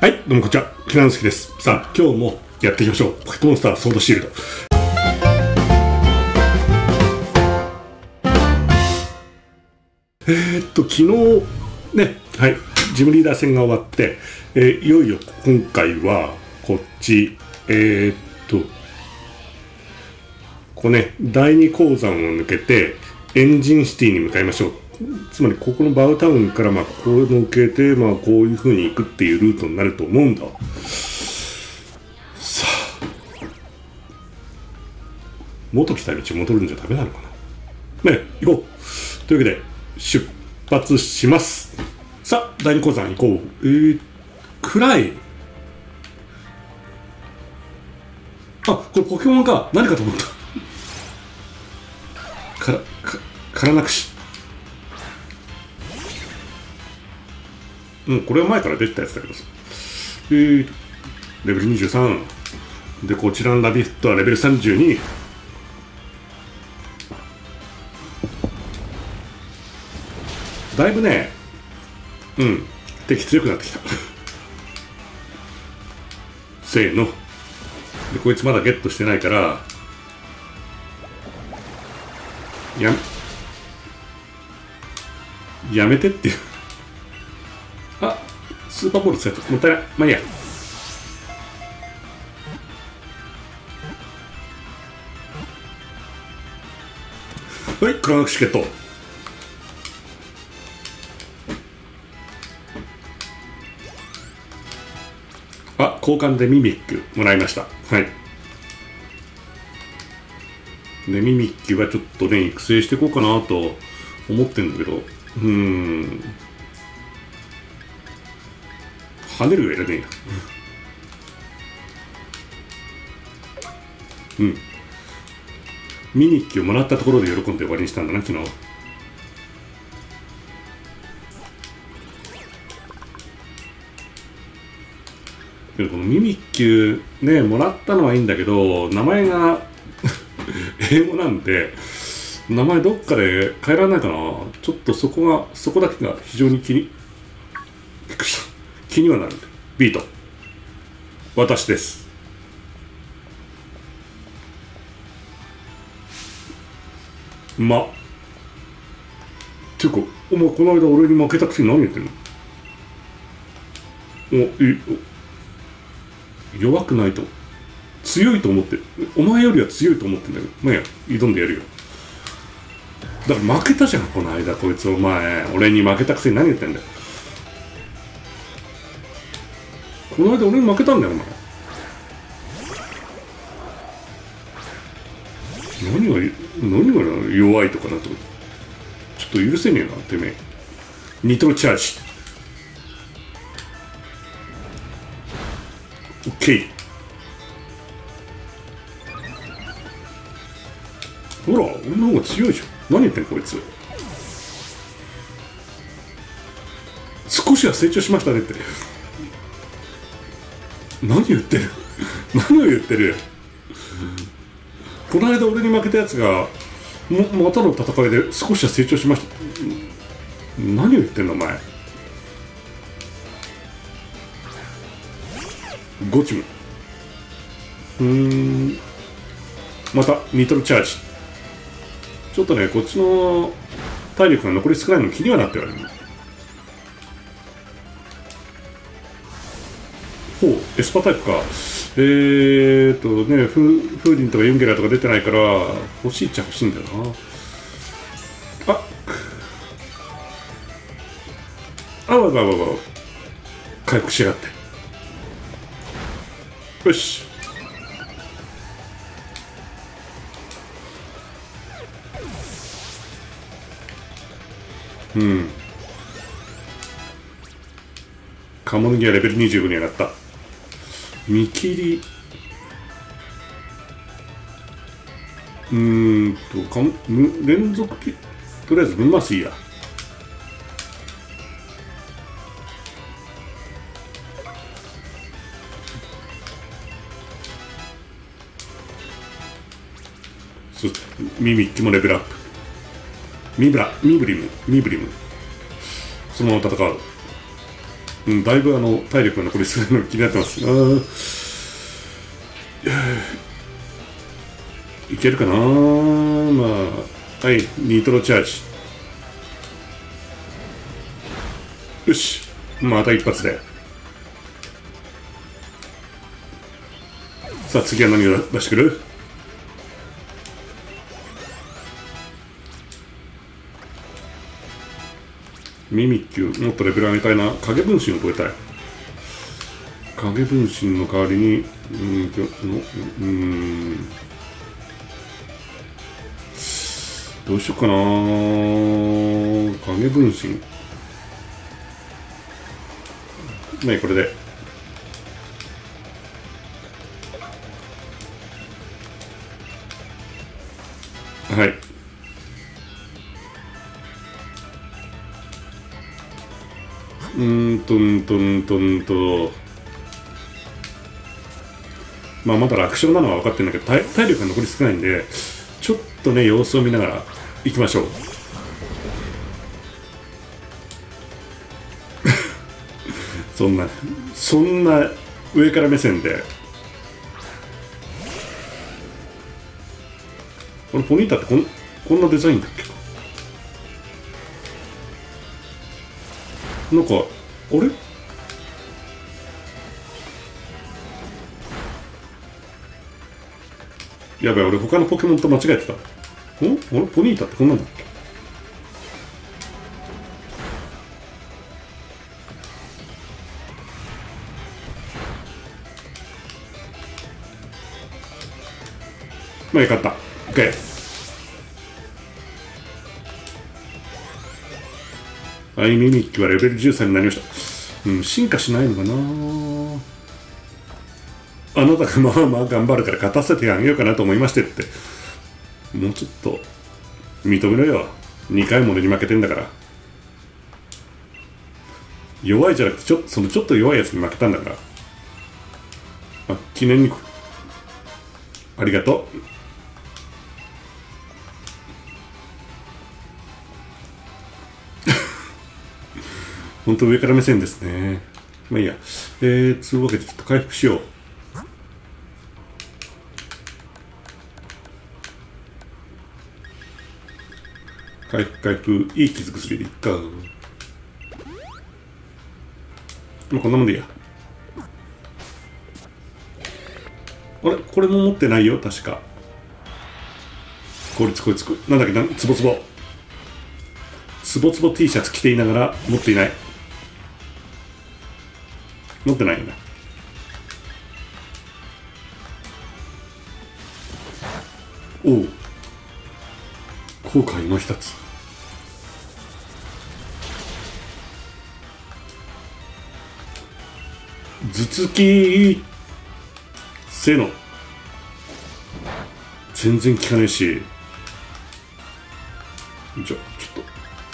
はい、どうもこんにちは。ひなのすきです。さあ、今日もやっていきましょう。ポケットモンスターソードシールド。えー、っと、昨日、ね、はい、ジムリーダー戦が終わって、えーいよいよ今回は、こっち、えー、っと、こうね、第二鉱山を抜けて、エンジンシティに向かいましょう。つまり、ここのバウタウンから、まあ、ここを抜けて、まあ、こういう風に行くっていうルートになると思うんだ。さあ、元来た道戻るんじゃダメなのかな？ね、行こう。というわけで、出発します。さあ、第二鉱山行こう。えー、暗い。あ、これポケモンか。何かと思った。から、からなくし。うん、これは前から出てたやつだけどさ。えー、レベル23。で、こちらのラビットはレベル32。だいぶね、うん、敵強くなってきた。せーの。で、こいつまだゲットしてないから、やめ、やめてっていう。スーパーボール使った。もったいない。まあいいや。はい、クラナクシケット。あ、交換でミミックもらいました。はい。で、ミミックはちょっとね、育成していこうかなと思ってるんだけど、うん。跳ねる上でねえや。うん。ミミッキをもらったところで喜んで終わりにしたんだな、昨日。けどこのミミッキュねもらったのはいいんだけど名前が 英語なんで名前どっかで変えられないかなちょっとそこがそこだけが非常に気に気にはなる。ビート。私です。ま。っていうかお前この間俺に負けたくせに何言ってんの？おい弱くないと。強いと思って。お前よりは強いと思ってんだけど。まあや。挑んでやるよ。だから負けたじゃんこの間こいつ。お前俺に負けたくせに何言ってんだよ。この間俺に負けたんだよお前。何が何が弱いとかなとちょっと許せねえなてめえ。ニトロチャージ。オッケー。ほら俺の方が強いじゃん。何言ってんこいつ。少しは成長しましたねって。何言ってる？何を言ってるこの間俺に負けたやつがもまたの戦いで少しは成長しました。何を言ってんのお前。ゴチム。うーん。またニトロチャージ。ちょっとねこっちの体力が残り少ないの気にはなってはいるエスパタイプか。えーっとねフーディンとかユンゲラーとか出てないから欲しいっちゃ欲しいんだよな。ああわわわわ回復しやがって。よし。うん。カモネギはレベル25に上がった。見切り。うーんとかむ連続きとりあえず分マスいいや。そミミッキもレベルアップ。ミブラミブリムミブリム。そのまま戦う。うん、だいぶあの体力が残りすぎるの気になってます。いけるかな？まあはいニトロチャージ。よし。また一発で。さあ次は何を出してくる？ミミッキュもっとレベル上げたいな影分身を超えたい。影分身の代わりにうーんとのうん。どうしようかな。影分身。まあいいこれで。はい。とんとんとんとまあまだ楽勝なのは分かってるんだけど体体力が残り少ないんでちょっとね様子を見ながら行きましょうそんなそんな上から目線でこれポニータってこんこんなデザインだっけなんかあれ？やばい俺他のポケモンと間違えてた。んあれ？ポニータってこんなんだっけ？まあよかった。OK アイミミッキはレベル13になりました。うん、進化しないのかなあなたがまあまあ頑張るから勝たせてあげようかなと思いましてって。もうちょっと認めろよ。2回も俺に負けてんだから。弱いじゃなくて、ちょそのちょっと弱いやつに負けたんだから。あ、記念に。ありがとう。本当上から目線ですね。まあいいや。えー、つうわけでちょっと回復しよう。回復回復。いい傷薬でいっか。まあこんなもんでいいや。あれ？これも持ってないよ、確か。こいつこいつなんだっけ？な、つぼつぼ。つぼつぼ T シャツ着ていながら持っていない。持ってないよね。おお後悔の一つ。頭突きせの。全然効かないし。じゃあちょっ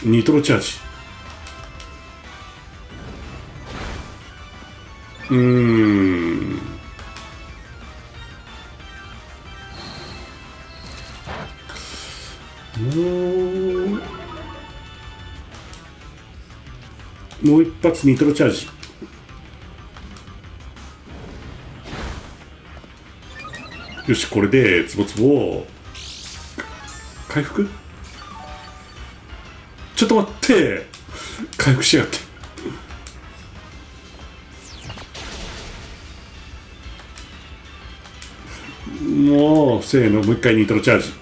と。ニトロチャージ。うーん。もうもう一発ニトロチャージ。よしこれでツボツボ回復？ちょっと待って。回復しやがって。せーのもう一回ニトロチャージ。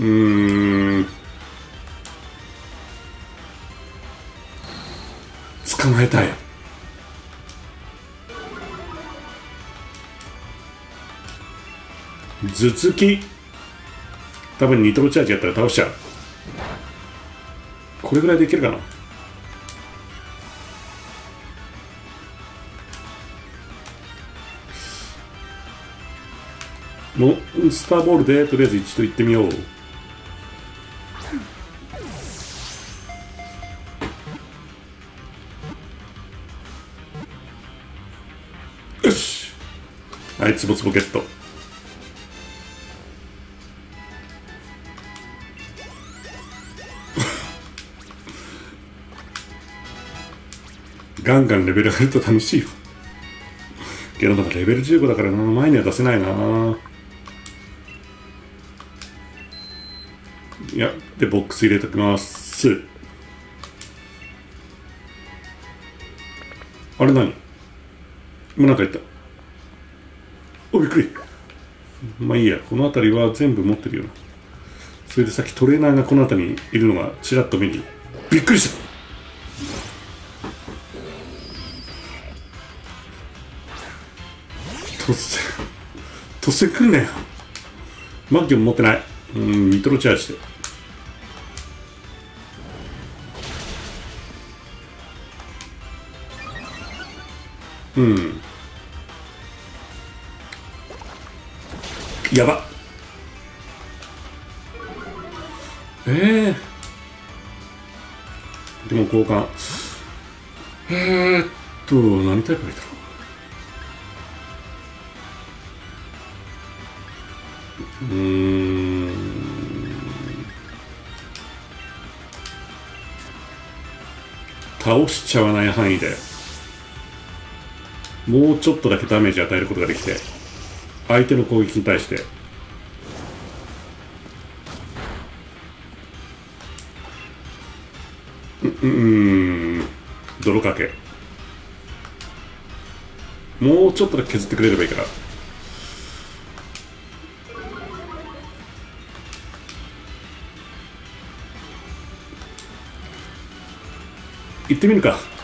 うーん。捕まえたい。頭突き。多分ニトロチャージやったら倒しちゃう。これぐらいでいけるかな？モンスターボールでとりあえず一度行ってみよう。よし。はいつぼつぼゲット。ガンガンレベル上がると楽しいよ。けどまだレベル15だからな。前には出せないな。でボックス入れときます。あれ何？もうなんか言った。おびっくり。まあいいやこの辺りは全部持ってるよな。それでさっきトレーナーがこの辺りにいるのがちらっと目に。びっくりした。突然突然来んなよ。マッキョン持ってない。うんニトロチャージしうん。やば。ええー、でも交換。えー、っと何タイプがいいだろううん。倒しちゃわない範囲で。もうちょっとだけダメージ与えることができて相手の攻撃に対して。ううん。泥かけ。もうちょっとだけ削ってくれればいいから。行ってみるか。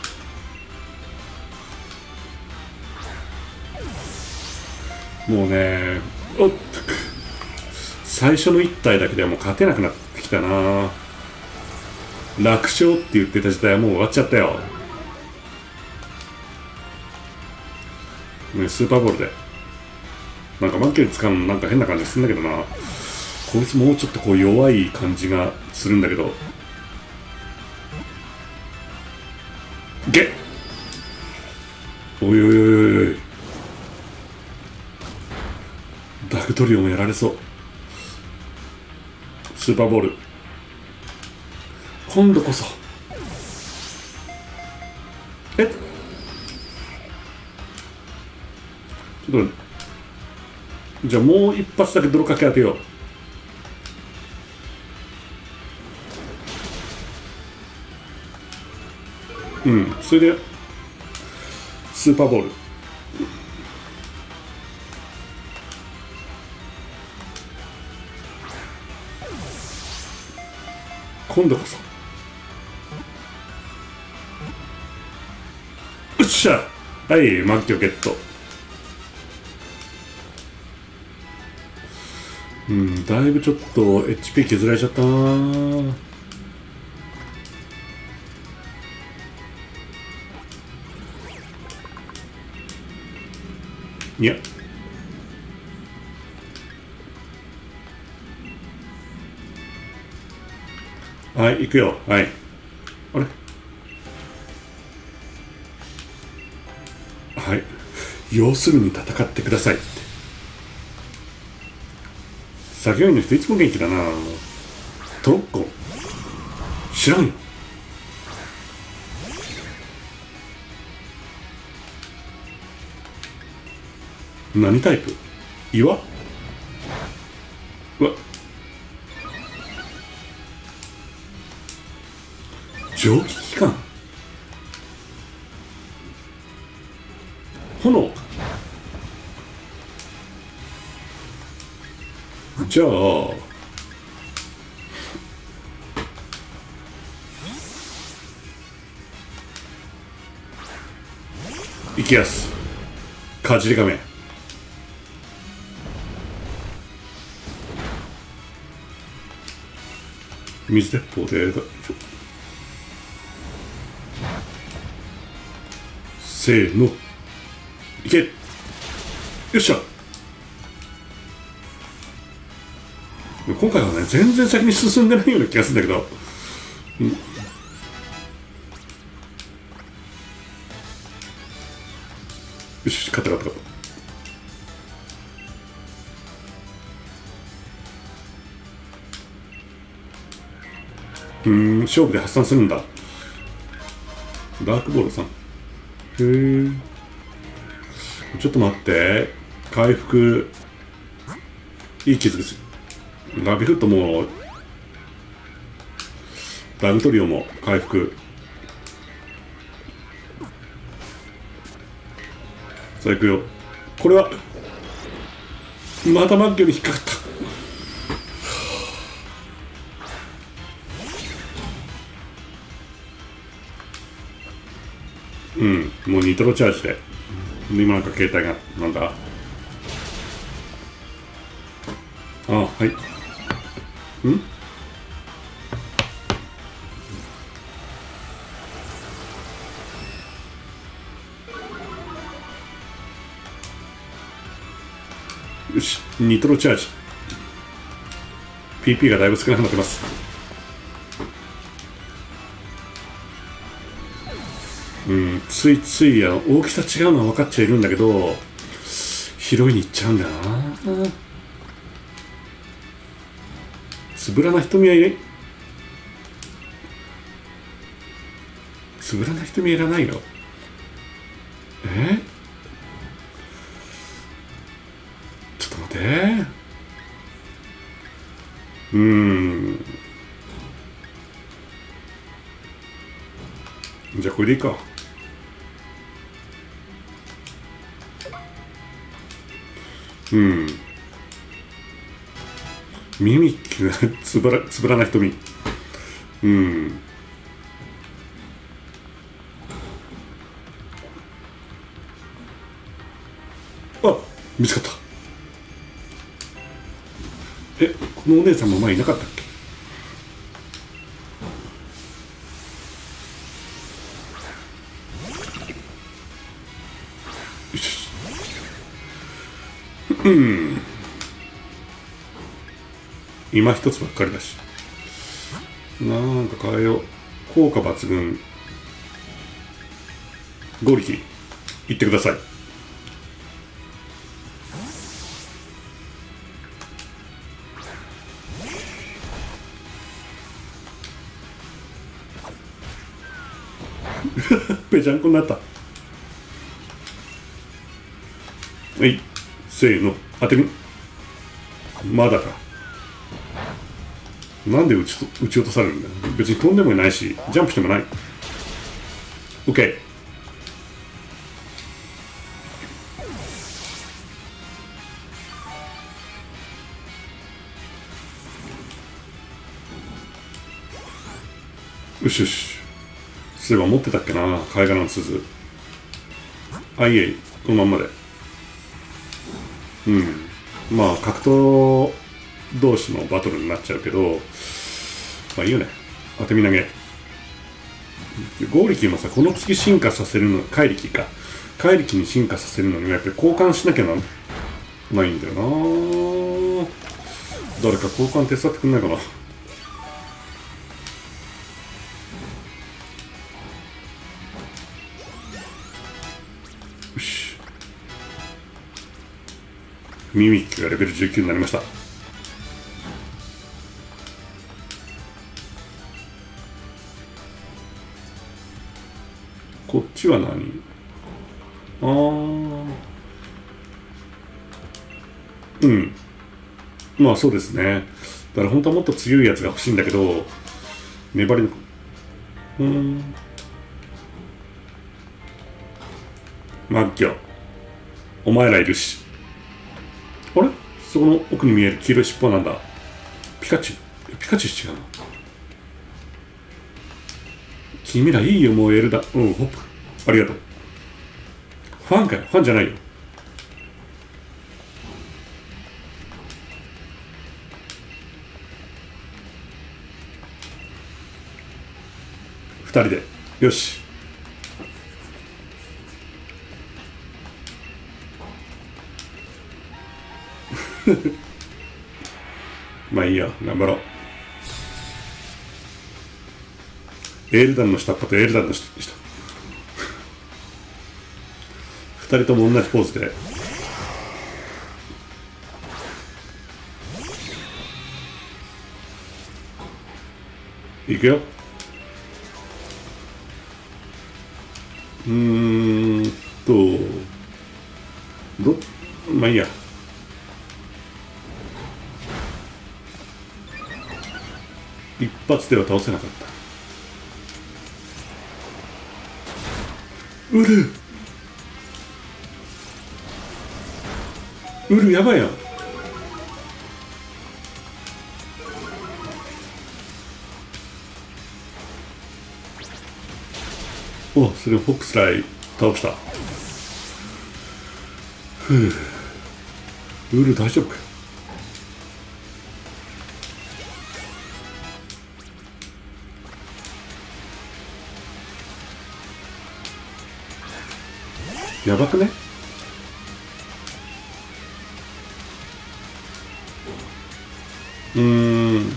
もうねおっ最初の1体だけではもう勝てなくなってきたな。楽勝って言ってた時代はもう終わっちゃったよ、ね、スーパーボールで。なんかマッケン使うのなんか変な感じするんだけどな。こいつもうちょっとこう弱い感じがするんだけど。ダグトリオもやられそう。スーパーボール。今度こそ。え？っちょっとじゃあもう一発だけ泥かけ当てよう。うん。それでスーパーボール。今度こそ。よっしゃ。はいマッキョゲット。うんだいぶちょっと HP 削られちゃったな。いや。はい行くよ。はい。あれ？はい。要するに戦ってください。って作業員の人いつも元気だな。トロッコ。知らんよ。何タイプ？岩？うわ。蒸気機関。炎。じゃあ。行きやす。かじり亀。水鉄砲でせーの。いけ。よっしゃ。今回はね全然先に進んでないような気がするんだけど、うん、よし勝った勝った勝った。うん勝負で発散するんだ。ダークボールさん。へえちょっと待って。回復。いい傷ですラビフットもダグトリオも回復。さあ行くよ。これはまたマッキョに引っかかった。ニトロチャージで今なんか携帯がなんだあはい。ん？よしニトロチャージ PP がだいぶ少なくなってます。うんついついあの大きさ違うのは分かっちゃいるんだけど広いに行っちゃうんだな。つぶらな瞳はいない。つぶらな瞳いらないよえ？ちょっと待って。うん。じゃあこれでいいか。うん。ミミッキュがつぶらつぶらな瞳。うん。あ見つかった。えこのお姉さんも前いなかったっけ？ん。今一つばっかりだし。なんか変えよう。効果抜群。ゴリキ言ってください。ぺちゃんこになった。はい。せーの。当てる。まだか。なんで撃ちと撃ち落とされるんだ。別に飛んでもいないしジャンプしてもない。OK よしよしそういえば持ってたっけな。貝殻の鈴。あいえいこのまんまで。うん。まあ格闘同士のバトルになっちゃうけどまあいいよね。当て身投げ。合力もさこの次進化させるの怪力か。怪力に進化させるのにはやっぱり交換しなきゃなないんだよな。誰か交換手伝ってくんないかな。ミミックがレベル19になりました。こっちは何？あー。うん。まあそうですね。だから本当はもっと強いやつが欲しいんだけど粘りのうん。マッギョ。お前らいるし。そこの奥に見える黄色い尻尾なんだ。ピカチュウピカチュウ違うの君らいいよもうエルダうんホップ。ありがとう。ファンかよ。ファンじゃないよ。二人で。よし。まあいいや頑張ろう。エールダンの下っ端とエールダンの下。二人とも同じポーズで。いくよ。うーんとどまあいいや。発では倒せなかった。ウル。ウルやばいやんおそれをフォックスライ倒した。ふう。ウル大丈夫か？やばくね？うーん。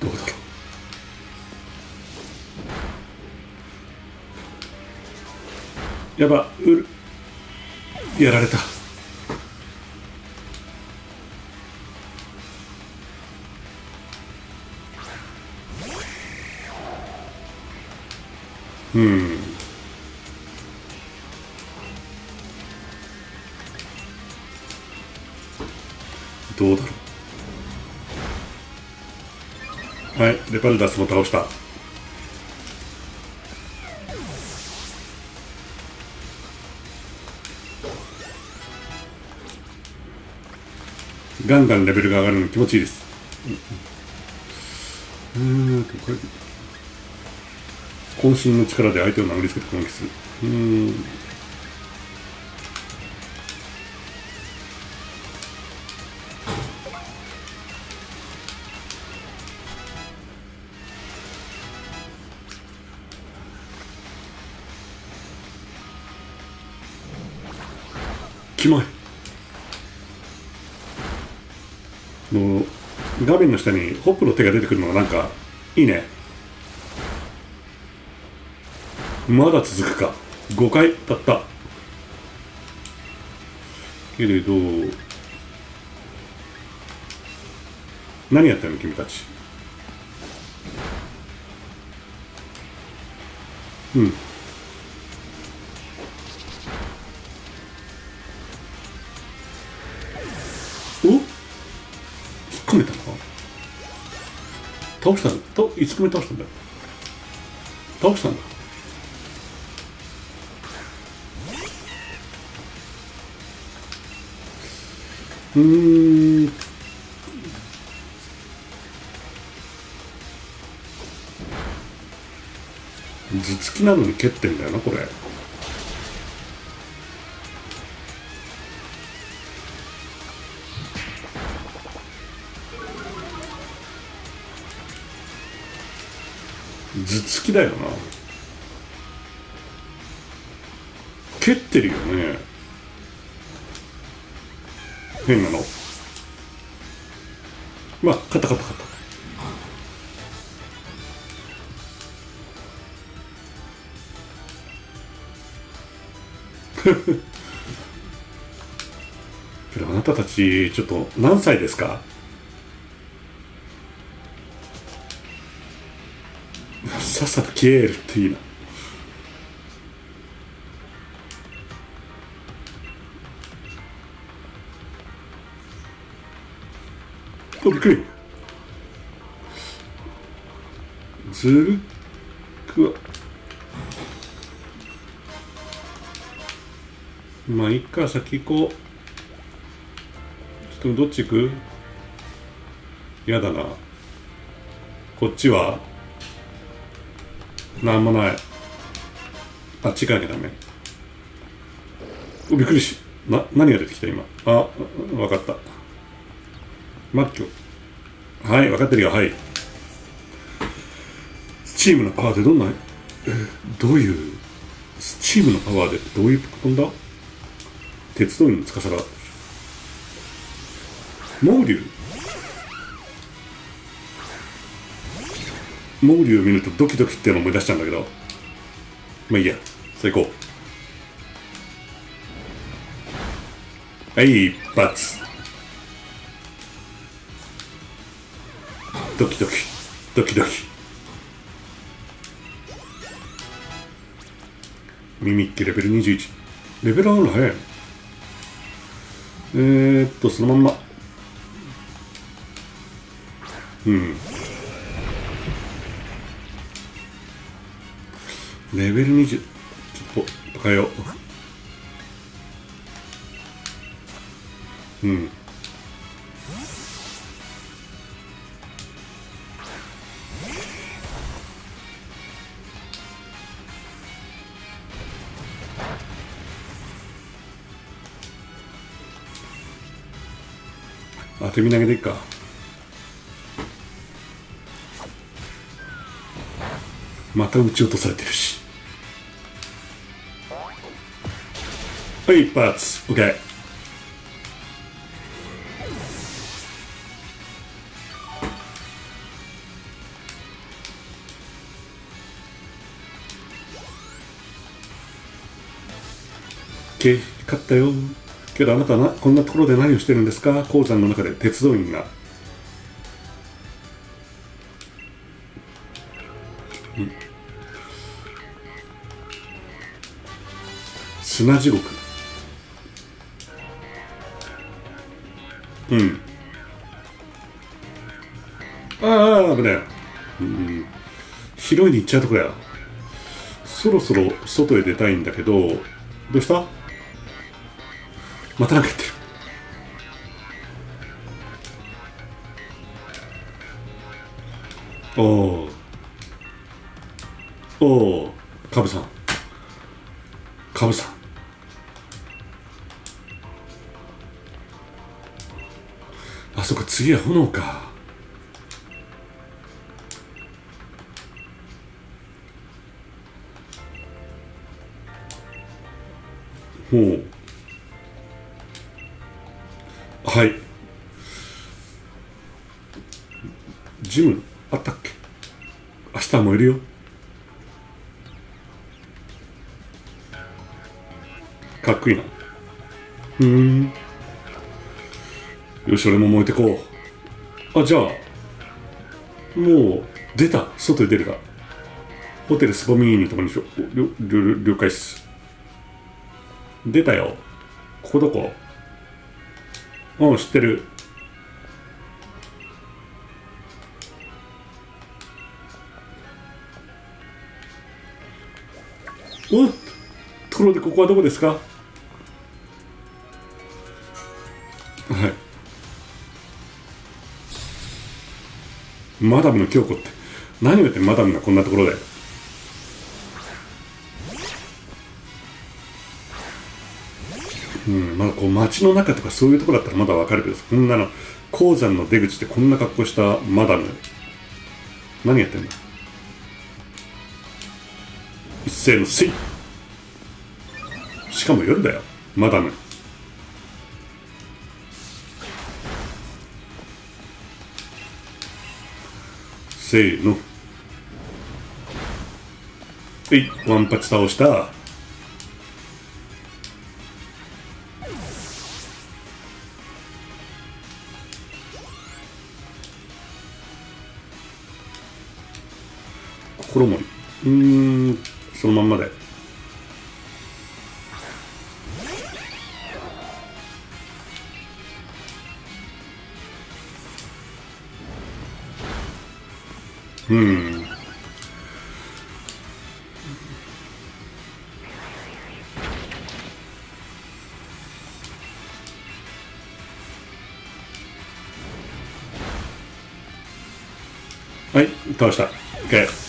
どうだ？ろうやばうる。やられた。どうだろう。はいレパルダスも倒した。ガンガンレベルが上がるの気持ちいいです。うんこれ渾身の力で相手を殴りつけて攻撃する。うん。キモい。もう画面の下にホップの手が出てくるのがなんかいいね。まだ続くか。5回たった。けれど何やってんの君たち。うん。倒したんだといつ込め倒したんだ？よ倒したんだ。うーん。頭突きなのに蹴ってんだよなこれ。だよな。蹴ってるよね。変なの。まあ勝った勝った勝ったけどあなたたちちょっと何歳ですか？っさと消えるっていいなびっくりずるくわまあいっか先行。こうちょっとどっち行く？やだな。こっちは？なんもない。あっち行かなきゃダメびっくりしな何が出てきた？今。あ分かった。マッキョはい分かってるよ。はい。スチームのパワーでどんな？えどういう？スチームのパワーでどういうことんだ？鉄道員の司が。モ毛利を見るとドキドキっていうのを思い出したんだけど。まあいいや。それ行こう。はい一発。ドキドキ。ドキドキ。ミミッキレベル21レベル上がるの早い。えー、っとそのまんま。うん。レベル20ちょっと変えよう。うん。当て身投げでいっか。また撃ち落とされてるし。はい一発。OK け勝ったよ。けどあなたなこんなところで何をしてるんですか？鉱山の中で鉄道員が、うん、砂地獄。うん。ああ危ないうん。広いに行っちゃうとこや。そろそろ外へ出たいんだけどどうした？またなんか言ってる。おおあそこ次は炎か。ほう。はい。ジムあったっけ？明日もいるよ。かっこいいな。うん。よし俺も燃えてこう。あじゃあもう出た。外へ出るかホテルスボミーに泊まりましょう。了了解っす。出たよ。ここどこ。うん知ってる。おっところでここはどこですか？マダムの京子って。何を言ってマダムがこんなところで。うんまだこう街の中とかそういうところだったらまだわかるけどこんなの鉱山の出口でこんな格好したマダム。何やってんの？一斉のせいしかも夜だよマダム。せーの。はいワンパチ倒した。心盛りうーんそのまんまで。うん。はい倒した。OK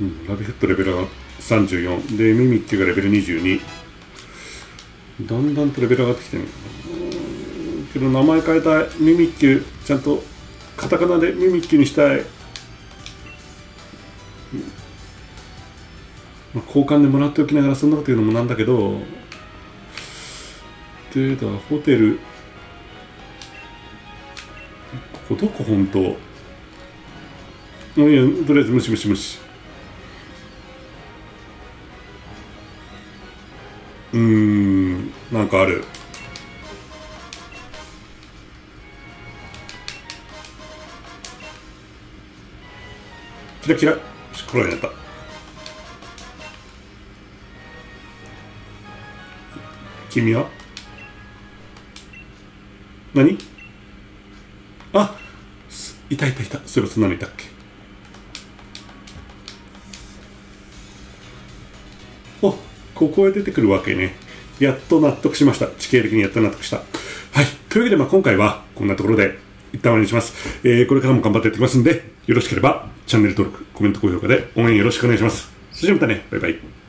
うん、ラビフットレベルが34でミミッキュがレベル22だんだんとレベル上がってきてるうんけど名前変えたいミミッキュちゃんとカタカナでミミッキュにしたい、まあ、交換でもらっておきながらそんなこと言うのもなんだけど。でだホテル。ここどこ本当？いやとりあえずムシムシムシうーんなんかある。キラキラコロになった。君は？何？あいたいたい。たそれはそんなのいたっけ？おここへ出てくるわけね。やっと納得しました。地形的にやっと納得した。はい。というわけでまあ今回はこんなところで一旦終わりにします、えー、これからも頑張ってやっていきますんでよろしければチャンネル登録コメント高評価で応援よろしくお願いします。それじゃまたね。バイバイ。